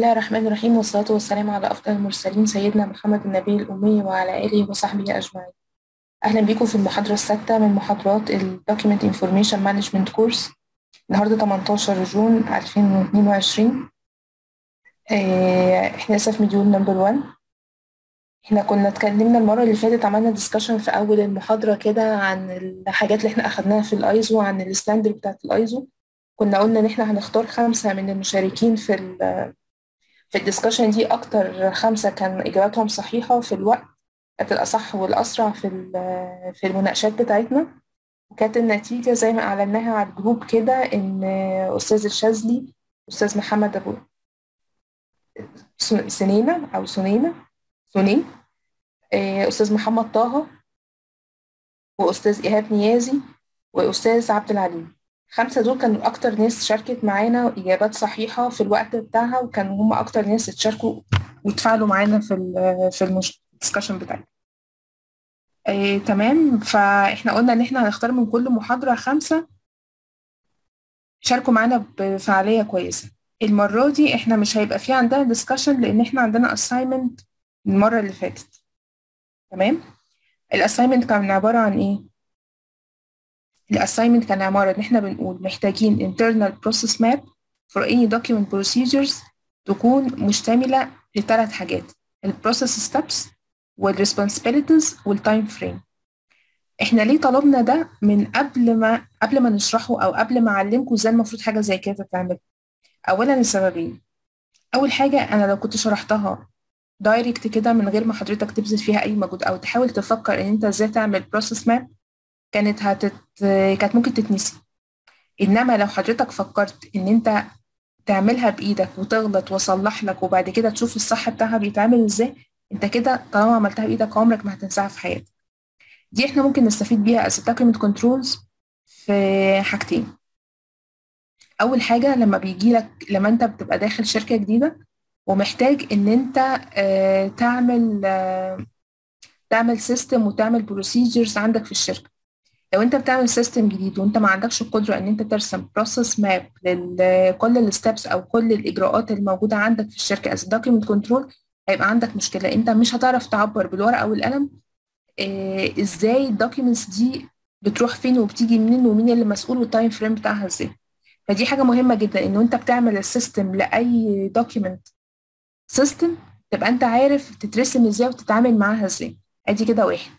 الله الرحمن الرحيم والصلاة والسلام على أفضل المرسلين سيدنا محمد النبي الأمي وعلى آله وصحبه أجمعين أهلا بكم في المحاضرة السادسة من محاضرات ال Document Information Management Course النهاردة 18 June 2022 آه، إحنا لسه في module نمبر 1 إحنا كنا اتكلمنا المرة اللي فاتت عملنا discussion في أول المحاضرة كده عن الحاجات اللي إحنا أخدناها في الأيزو عن ال standard بتاعت الأيزو. كنا قلنا إن إحنا هنختار خمسة من المشاركين في ال في ال discussion دي أكتر خمسة كان إجاباتهم صحيحة في الوقت كانت الأصح والأسرع في في المناقشات بتاعتنا. وكانت النتيجة زي ما أعلناها على ال group كده إن أستاذ الشاذلي أستاذ محمد أبو سنينة أو سنينة سنين أستاذ محمد طه وأستاذ إيهاب نيازي وأستاذ عبد العليم. الخمسة دول كانوا أكتر ناس شاركت معانا إجابات صحيحة في الوقت بتاعها وكانوا هم أكتر ناس اتشاركوا وتفاعلوا معانا في ال في ال discussion بتاعنا. آه، تمام فإحنا قلنا إن إحنا هنختار من كل محاضرة خمسة شاركوا معانا بفعالية كويسة. المرة دي إحنا مش هيبقى في عندنا discussion لأن إحنا عندنا assignment المرة اللي فاتت. تمام؟ ال assignment كان عبارة عن إيه؟ ال assignment كان عبارة إن إحنا بنقول محتاجين internal process map for any document procedures تكون مشتملة لثلاث حاجات. ال process steps وال responsibilities وال time frame. إحنا ليه طلبنا ده من قبل ما قبل ما نشرحه أو قبل ما أعلمكم إزاي المفروض حاجة زي كده تتعمل. اولا لسببين أول حاجة أنا لو كنت شرحتها دايركت كده من غير ما حضرتك تبذل فيها أي مجهود أو تحاول تفكر إن أنت إزاي تعمل process map كانت هتت كانت ممكن تتنسي. إنما لو حضرتك فكرت إن أنت تعملها بإيدك وتغلط وأصلح لك وبعد كده تشوف الصح بتاعها بيتعمل إزاي أنت كده طالما عملتها بإيدك عمرك ما هتنساها في حياتك. دي إحنا ممكن نستفيد بيها as document controls في حاجتين. أول حاجة لما بيجي لك لما أنت بتبقى داخل شركة جديدة ومحتاج إن أنت آه تعمل آه تعمل system وتعمل procedures عندك في الشركة. لو انت بتعمل system جديد وانت ما عندكش القدرة ان انت ترسم process map لكل ال steps أو كل الإجراءات الموجودة عندك في الشركة as document control هيبقى عندك مشكلة. انت مش هتعرف تعبر بالورقة والقلم آه إزاي ال documents دي بتروح فين وبتيجي منين ومين اللي مسؤول وال time frame بتاعها إزاي. فدي حاجة مهمة جدا ان انت بتعمل ال system لأي document system تبقى انت عارف تترسم إزاي وتتعامل معاها إزاي. ادي كده واحد.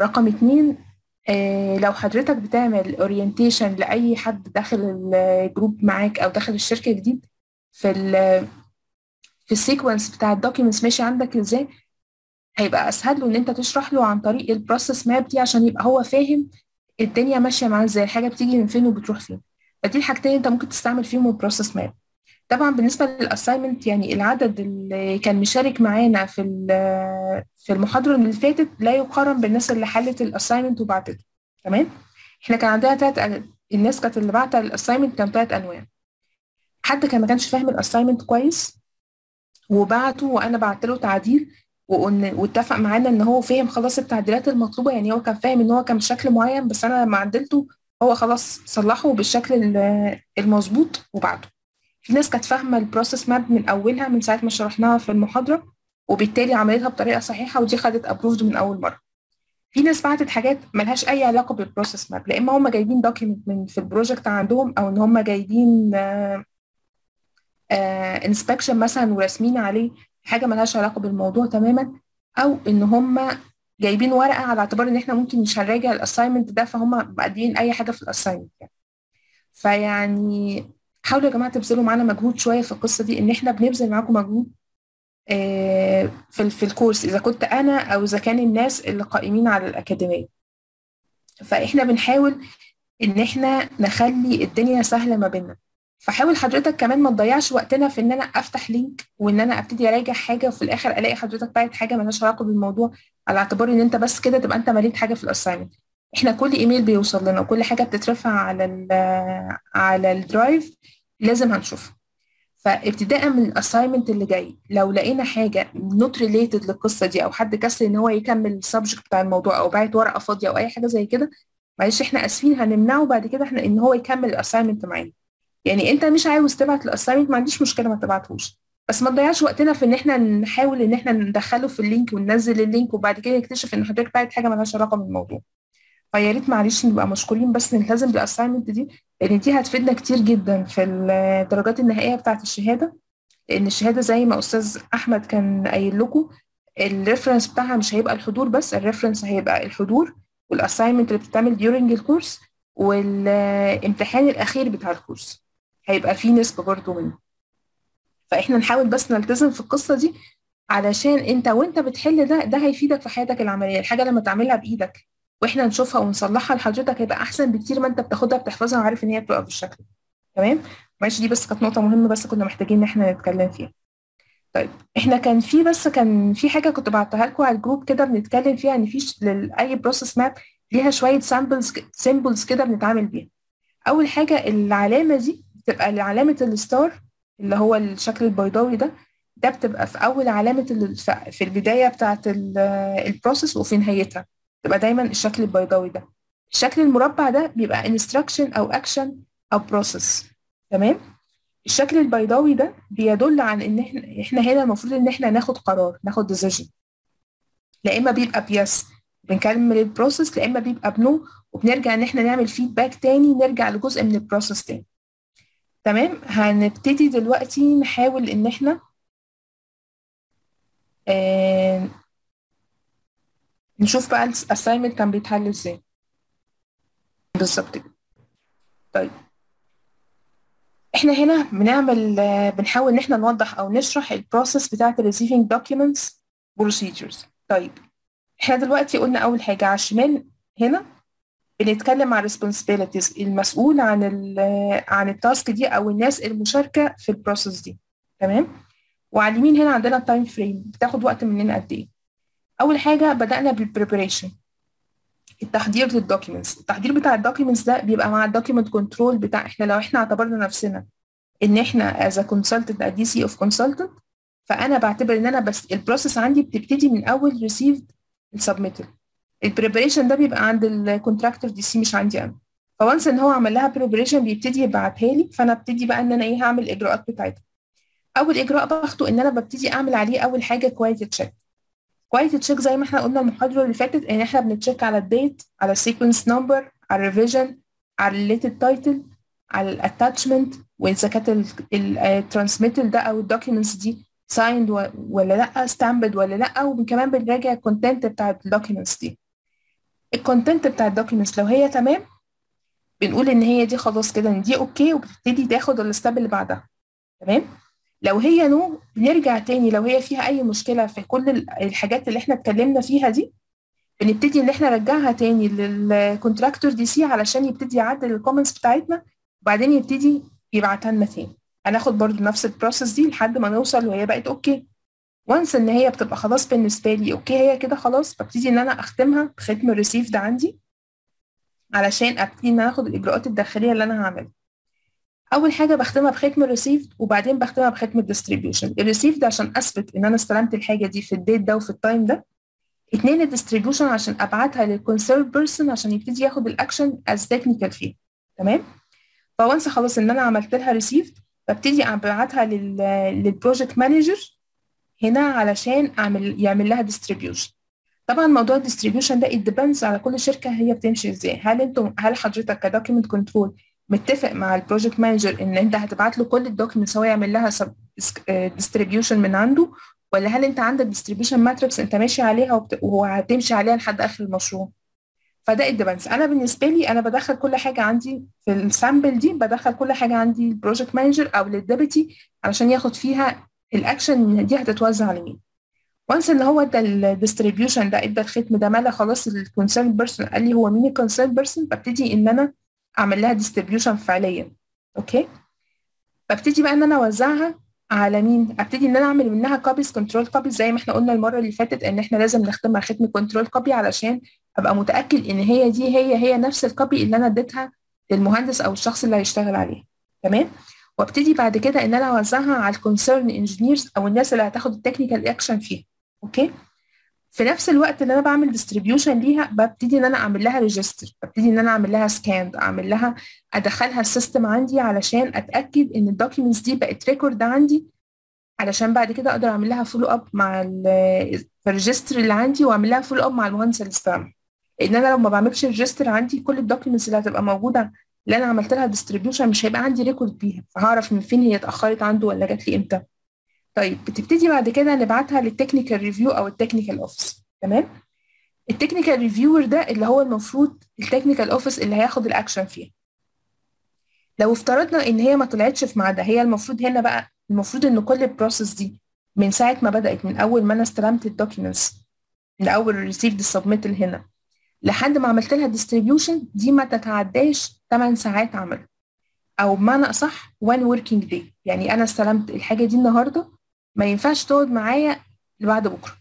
رقم اتنين آه لو حضرتك بتعمل orientation لأي حد داخل ال group معاك أو داخل الشركة جديد في ال في ال sequence بتاع ال documents ماشي عندك إزاي هيبقى أسهل له إن أنت تشرح له عن طريق ال process map دي عشان يبقى هو فاهم الدنيا ماشية معاه إزاي الحاجة بتيجي من فين وبتروح فين. فدي الحاجتين أنت ممكن تستعمل فيهم ال process map طبعا بالنسبة لل assignment يعني العدد اللي كان مشارك معانا في في المحاضرة اللي فاتت لا يقارن بالناس اللي حلت ال assignment وبعتته. تمام؟ إحنا كان عندنا ثلاث الناس كانت اللي بعت ال assignment كان ثلاث أنواع. حد كان ما كانش فاهم ال assignment كويس وبعته وأنا بعت له تعديل واتفق معانا إن هو فهم خلاص التعديلات المطلوبة يعني هو كان فاهم إن هو كان بشكل معين بس أنا لما عدلته هو خلاص صلحه بالشكل المظبوط وبعته. في ناس كانت فاهمة ال process map من أولها من ساعة ما شرحناها في المحاضرة وبالتالي عملتها بطريقة صحيحة ودي خدت approved من أول مرة في ناس بعتت حاجات ملهاش أي علاقة بال process map لا إما هم جايبين document من في ال project عندهم أو إن هم جايبين inspection مثلا وراسمين عليه حاجة ملهاش علاقة بالموضوع تماما أو إن هم جايبين ورقة على اعتبار إن إحنا ممكن مش هنراجع ال assignment ده فهم مقدمين أي حاجة في ال assignment يعني. فيعني حاولوا يا جماعة تبذلوا معانا مجهود شوية في القصة دي إن إحنا بنبذل معاكم مجهود في في ال course إذا كنت أنا أو إذا كان الناس اللي قائمين على الأكاديمية. فإحنا بنحاول إن إحنا نخلي الدنيا سهلة ما بيننا. فحاول حضرتك كمان ما تضيعش وقتنا في إن أنا أفتح link وإن أنا أبتدي أراجع حاجة وفي الآخر ألاقي حضرتك باعت حاجة مالهاش علاقة بالموضوع على اعتبار إن أنت بس كده تبقى أنت مليت حاجة في ال assignment إحنا كل إيميل بيوصل لنا وكل حاجة بتترفع على ال على ال drive. لازم هنشوفها فابتداء من ال assignment اللي جاي لو لقينا حاجة not related للقصة دي أو حد كسل إن هو يكمل ال subject بتاع الموضوع أو باعت ورقة فاضية أو أي حاجة زي كده معلش إحنا آسفين هنمنعه بعد كده إحنا إن هو يكمل ال assignment معانا. يعني أنت مش عاوز تبعت ال assignment ما عنديش مشكلة ما تبعتهوش. بس ما تضيعش وقتنا في إن إحنا نحاول إن إحنا ندخله في ال link وننزل ال link وبعد كده نكتشف إن حضرتك بعت حاجة مالهاش علاقة بالموضوع. فيا ريت معلش نبقى مشكورين بس نلتزم بال assignment دي لأن دي هتفيدنا كتير جدا في الدرجات النهائية بتاعة الشهادة. لأن الشهادة زي ما أستاذ أحمد كان قايل لكم ال reference بتاعها مش هيبقى الحضور بس ال reference هيبقى الحضور وال assignment اللي بتتعمل during ال course والامتحان الأخير بتاع ال course. هيبقى فيه نسبة برضه منه. فإحنا نحاول بس نلتزم في القصة دي علشان أنت وأنت بتحل ده ده هيفيدك في حياتك العملية. الحاجة لما تعملها بإيدك. وإحنا نشوفها ونصلحها لحضرتك هيبقى أحسن بكتير ما أنت بتاخدها بتحفظها وعارف إن هي بتبقى بالشكل تمام؟ معلش دي بس كانت نقطة مهمة بس كنا محتاجين إن إحنا نتكلم فيها. طيب إحنا كان في بس كان في حاجة كنت بعتها لكم على ال group كده بنتكلم فيها إن في أي process map ليها شوية samples symbols كده بنتعامل بيها. أول حاجة العلامة دي بتبقى علامه ال start اللي هو الشكل البيضاوي ده ده بتبقى في أول علامة في البداية بتاعه ال process وفي نهايتها. تبقى دايما الشكل البيضاوي ده. الشكل المربع ده بيبقى instruction أو action أو process. تمام؟ الشكل البيضاوي ده بيدل عن إن إحنا إحنا هنا المفروض إن إحنا ناخد قرار ناخد decision. لا إما بيبقى ب yes بنكمل ال process لا إما بيبقى ب no وبنرجع إن إحنا نعمل feedback تاني نرجع لجزء من ال process تاني. تمام؟ هنبتدي دلوقتي نحاول إن إحنا آه نشوف بقى ال assignment كان بيتحل إزاي. بالظبط كده. طيب. إحنا هنا بنعمل بنحاول إن إحنا نوضح أو نشرح ال process بتاعة ال receiving documents procedures طيب. إحنا دلوقتي قلنا أول حاجة على الشمال هنا بنتكلم عن responsibilities المسؤول عن ال عن ال task دي أو الناس المشاركة في ال process دي. تمام؟ وعلى اليمين هنا عندنا ال time frame بتاخد وقت مننا قد إيه؟ أول حاجة بدأنا بال preparation التحضير لل documents التحضير بتاع ال documents ده بيبقى مع ال document control بتاع إحنا لو إحنا اعتبرنا نفسنا إن إحنا a consultant a DC of consultant فأنا بعتبر إن أنا بس ال process عندي بتبتدي من أول received submitted. ال preparation ده بيبقى عند ال contractor DC مش عندي أنا. ف once إن هو عمل لها preparation بيبتدي يبعتها لي فأنا ابتدي بقى إن أنا إيه هعمل الاجراءات بتاعتها. أول إجراء باخده إن أنا ببتدي أعمل عليه أول حاجة quality check quality check زي ما إحنا قلنا المحاضرة اللي فاتت إن إحنا بن check على ال date على ال sequence number على ال revision على ال related title على ال attachment وإذا كانت ال transmittal ده أو ال documents دي signed ولا لأ stamped ولا لأ وكمان بنراجع ال content بتاع ال documents دي. ال content بتاع ال documents لو هي تمام بنقول إن هي دي خلاص كده إن دي okay وبتبتدي تاخد ال step اللي بعدها. تمام؟ لو هي no بنرجع تاني. لو هي فيها أي مشكلة في كل الحاجات اللي إحنا اتكلمنا فيها دي بنبتدي إن إحنا نرجعها تاني لل contractor DC علشان يبتدي يعدل ال comments بتاعتنا وبعدين يبتدي يبعتها لنا تاني. هناخد برضو نفس ال process دي لحد ما نوصل وهي بقت okay once إن هي بتبقى خلاص بالنسبة لي okay هي كده خلاص. ببتدي إن أنا أختمها بختم ال receive ده عندي علشان أبتدي إن أنا آخد الإجراءات الداخلية اللي أنا هعملها. أول حاجة بختمها بختم ال receive وبعدين بختمها بختم ال distribution. ال receive ده عشان أثبت إن أنا استلمت الحاجة دي في ال date ده وفي ال time ده. اتنين ال distribution عشان أبعتها لل concerned person عشان يبتدي ياخد ال action as technical فيه تمام؟ ف once خلاص إن أنا عملت لها receive ببتدي أبعتها لل project manager هنا علشان أعمل يعمل لها distribution طبعا موضوع ال distribution ده depends على كل شركة هي بتمشي إزاي. هل أنتم هل حضرتك ك document control متفق مع ال project manager إن أنت هتبعت له كل ال documents هو يعمل لها distribution من عنده ولا هل أنت عندك distribution matrix أنت ماشي عليها. وهتمشي عليها لحد آخر المشروع؟ فده ال depends أنا بالنسبة لي أنا بدخل كل حاجة عندي في ال sample دي بدخل كل حاجة عندي ال project manager أو لل deputy علشان ياخد فيها الاكشن دي هتتوزع على مين. once ان هو ادى ال distribution ده إدى الختم ده ملا خلاص ال concerned person قال لي هو مين ال concerned person ببتدي إن أنا أعمل لها distribution فعليا. okay؟ ببتدي بقى إن أنا أوزعها على مين؟ أبتدي إن أنا أعمل منها copies controlled copies زي ما إحنا قلنا المرة اللي فاتت إن إحنا لازم نختمها ختم controlled copy علشان أبقى متأكد إن هي دي هي هي نفس ال copy اللي أنا اديتها للمهندس أو الشخص اللي هيشتغل عليها تمام؟ وابتدي بعد كده إن أنا أوزعها على ال concerned engineers أو الناس اللي هتاخد ال technical action فيها. okay؟ في نفس الوقت اللي أنا بعمل distribution ليها ببتدي إن أنا أعمل لها register ببتدي إن أنا أعمل لها scan أعمل لها أدخلها ال system عندي علشان أتأكد إن ال documents دي بقت record عندي علشان بعد كده أقدر أعمل لها follow up مع ال register اللي عندي وأعمل لها follow up مع المهندس اللي استلم لأن أنا لو ما بعملش register عندي كل ال documents اللي هتبقى موجودة اللي أنا عملت لها distribution مش هيبقى عندي record بيها. فهعرف من فين هي اتأخرت عنده ولا جات لي إمتى. طيب بتبتدي بعد كده نبعتها لل technical review أو ال technical office تمام؟ ال technical reviewer ده اللي هو المفروض ال technical office اللي هياخد الاكشن فيها. لو افترضنا إن هي ما طلعتش في ميعادها هي المفروض هنا بقى المفروض إن كل ال process دي من ساعة ما بدأت من أول ما أنا استلمت ال documents من أول received submittal هنا لحد ما عملت لها distribution دي ما تتعداش 8 ساعات عمل. أو بمعنى أصح 1 working day. يعني أنا استلمت الحاجة دي النهارده ما ينفعش تقعد معايا لبعد بكرة.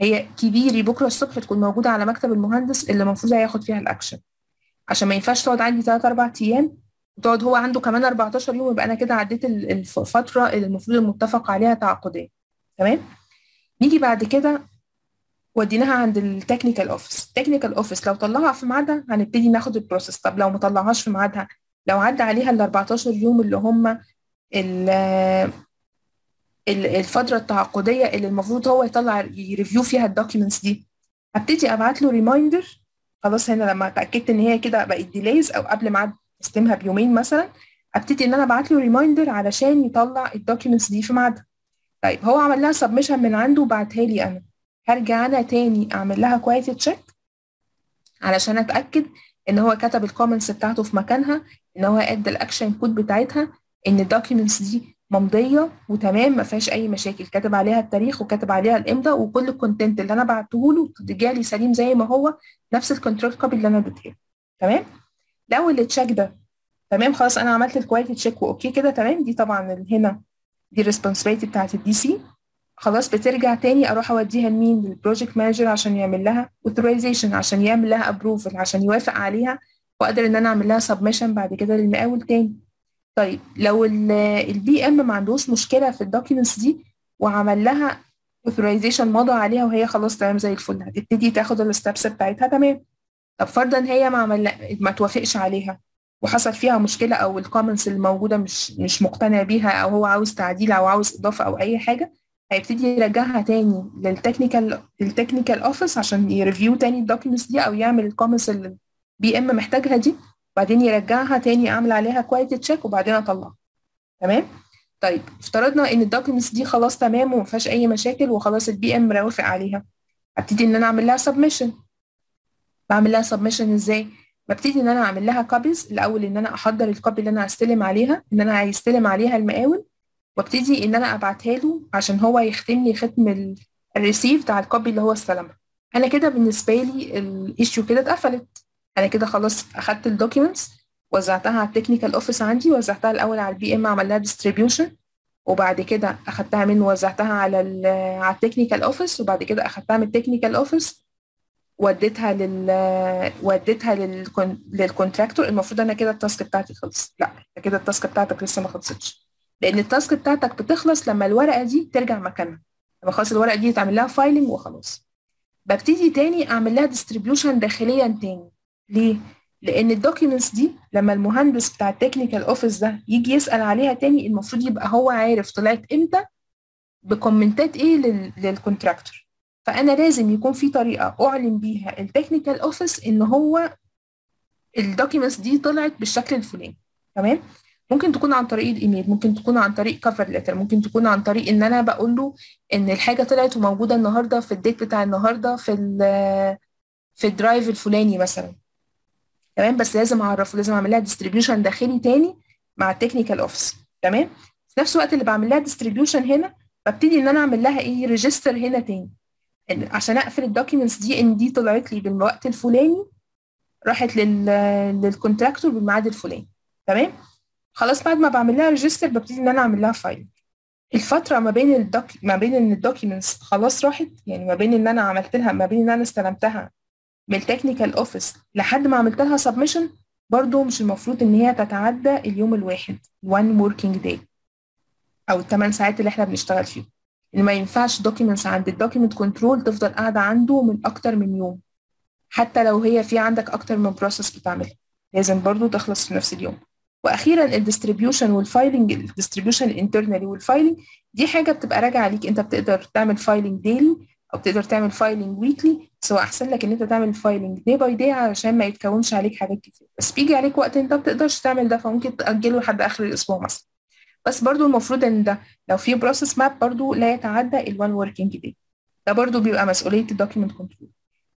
هي كبيري بكرة الصبح تكون موجودة على مكتب المهندس اللي المفروض هياخد فيها الأكشن. عشان ما ينفعش تقعد عندي 3 4 أيام وتقعد هو عنده كمان 14 يوم يبقى أنا كده عديت الفترة اللي المفروض المتفق عليها تعاقديا تمام؟ نيجي بعد كده وديناها عند ال technical office ال technical office لو طلعها في ميعادها هنبتدي ناخد ال process طب لو ما طلعهاش في ميعادها لو عدى عليها ال 14 يوم اللي هم الفترة التعاقدية اللي المفروض هو يطلع ي review فيها ال documents دي. هبتدي أبعت له reminder خلاص هنا لما اتاكدت إن هي كده بقت delays أو قبل ميعاد استلمها بيومين مثلا ابتدي إن أنا أبعت له reminder علشان يطلع ال documents دي في ميعادها. طيب هو عمل لها submission من عنده وبعتها لي أنا. هرجع أنا تاني أعمل لها quality check علشان أتأكد إن هو كتب ال comments بتاعته في مكانها إن هو أدى ال action code بتاعتها إن ال documents دي ممضية وتمام ما فيهاش أي مشاكل. كاتب عليها التاريخ وكاتب عليها الإمضاء وكل ال content اللي أنا بعته له رجع لي سليم زي ما هو نفس ال controlled copy اللي أنا اديتها تمام؟ لو ال check ده تمام خلاص أنا عملت ال quality check و okay كده تمام دي طبعا هنا دي ال responsibility بتاعت ال DC خلاص بترجع تاني أروح أوديها لمين؟ لل project manager عشان يعمل لها authorization عشان يعمل لها approval عشان يوافق عليها وأقدر إن أنا أعمل لها submission بعد كده للمقاول تاني. طيب لو ال PM ما عندوش مشكلة في ال documents دي وعمل لها authorization مضى عليها وهي خلاص تمام زي الفل هتبتدي تاخد ال steps بتاعتها تمام. طب فرضا هي ما عمل ما توافقش عليها وحصل فيها مشكلة أو ال comments الموجودة مش مش مقتنع بيها أو هو عاوز تعديل أو عاوز إضافة أو أي حاجة هيبتدي يرجعها تاني لل technical لل technical office عشان ي review تاني ال documents دي أو يعمل ال comments اللي ال PM محتاجها دي وبعدين يرجعها تاني أعمل عليها quality check وبعدين أطلعها. تمام؟ طيب افترضنا إن ال documents دي خلاص تمام وما فيهاش أي مشاكل وخلاص ال PM وافق عليها. ابتدي إن أنا أعمل لها submission بعمل لها submission إزاي؟ ببتدي إن أنا أعمل لها copies الأول إن أنا أحضر ال copy اللي أنا هستلم عليها إن أنا هيستلم عليها المقاول. وابتدي إن أنا أبعتها له عشان هو يختم لي ختم ال receive بتاع ال copy اللي هو استلمها. أنا كده بالنسبة لي ال issue كده اتقفلت. أنا كده خلاص اخدت ال documents وزعتها على ال technical office عندي وزعتها الأول على ال PM عمل لها distribution وبعد كده أخدتها منه وزعتها على على ال technical office وبعد كده أخدتها من ال technical office وديتها لل وديتها لل con... لل contractor المفروض أنا كده ال task بتاعتي خلص لا كده ال task بتاعتك لسه ما خلصتش. لأن ال task بتاعتك بتخلص لما الورقة دي ترجع مكانها. لما خلاص الورقة دي تعمل لها filing وخلاص. ببتدي تاني أعمل لها distribution داخليا تاني. ليه؟ لأن ال documents دي لما المهندس بتاع ال technical office ده يجي يسأل عليها تاني المفروض يبقى هو عارف طلعت إمتى ب commentات إيه لل... لل contractor فأنا لازم يكون في طريقة أعلن بيها ال technical office إن هو ال documents دي طلعت بالشكل الفلاني. تمام؟ ممكن تكون عن طريق الإيميل ممكن تكون عن طريق cover letter ممكن تكون عن طريق إن أنا بقول له إن الحاجة طلعت وموجودة النهارده في ال date بتاع النهارده في في ال drive الفلاني مثلا. تمام؟ بس لازم اعرفه لازم أعمل لها distribution داخلي تاني مع ال technical office تمام؟ في نفس الوقت اللي بعمل لها distribution هنا ببتدي إن أنا أعمل لها إيه؟ register هنا تاني. عشان أقفل ال documents دي إن دي طلعت لي بالوقت الفلاني راحت لل لل contractor بالميعاد الفلاني. تمام؟ خلاص بعد ما بعمل لها register ببتدي إن أنا أعمل لها file الفترة ما بين ال doc ما بين إن ال documents خلاص راحت يعني ما بين إن أنا عملت لها ما بين إن أنا استلمتها من ال technical office لحد ما عملت لها submission برضو مش المفروض إن هي تتعدى اليوم الواحد one working day أو الثمان ساعات اللي إحنا بنشتغل فيهم. ما ينفعش documents عند ال document control تفضل قاعدة عنده من أكتر من يوم حتى لو هي في عندك أكتر من process بتعملها. لازم برضو تخلص في نفس اليوم. وأخيرا الديستريبيوشن والفايلنج الديستريبيوشن الانترنالي والفايلنج دي حاجة بتبقى راجعة ليك. أنت بتقدر تعمل filing daily أو بتقدر تعمل filing weekly سواء أحسن لك إن أنت تعمل filing day by day علشان ما يتكونش عليك حاجات كتير. بس بيجي عليك وقت أنت ما بتقدرش تعمل ده فممكن تأجله لحد آخر الأسبوع مثلا. بس برضو المفروض إن ده لو في process map برضو لا يتعدى ال one working day ده برضو بيبقى مسؤولية ال document control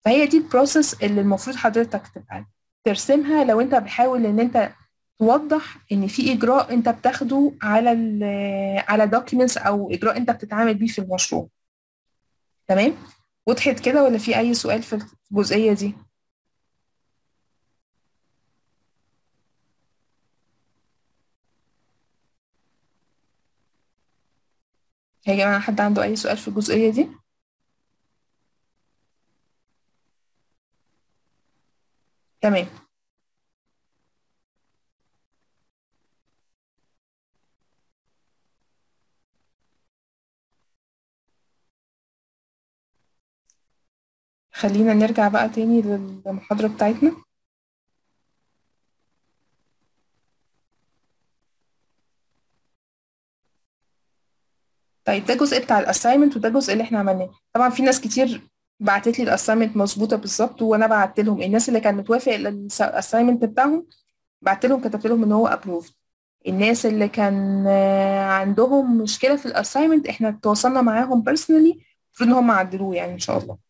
فهي دي ال process اللي المفروض حضرتك تبقى ترسمها لو أنت بحاول إن أنت توضح إن في إجراء أنت بتاخده على ال على دوكيومنتس أو إجراء أنت بتتعامل بيه في المشروع. تمام؟ وضحت كده ولا في أي سؤال في الجزئية دي؟ يا جماعة حد عنده أي سؤال في الجزئية دي؟ تمام. خلينا نرجع بقى تاني للمحاضرة بتاعتنا. طيب ده جزء بتاع الاساينمنت وده جزء اللي إحنا عملناه. طبعا في ناس كتير بعتت لي ال assignment مظبوطة بالظبط وأنا بعت لهم. الناس اللي كان متوافق ال assignment بتاعهم بعت لهم كتبت لهم إن هو approved الناس اللي كان عندهم مشكلة في ال assignment إحنا تواصلنا معاهم personally المفروض إن هم عدلوه يعني إن شاء الله.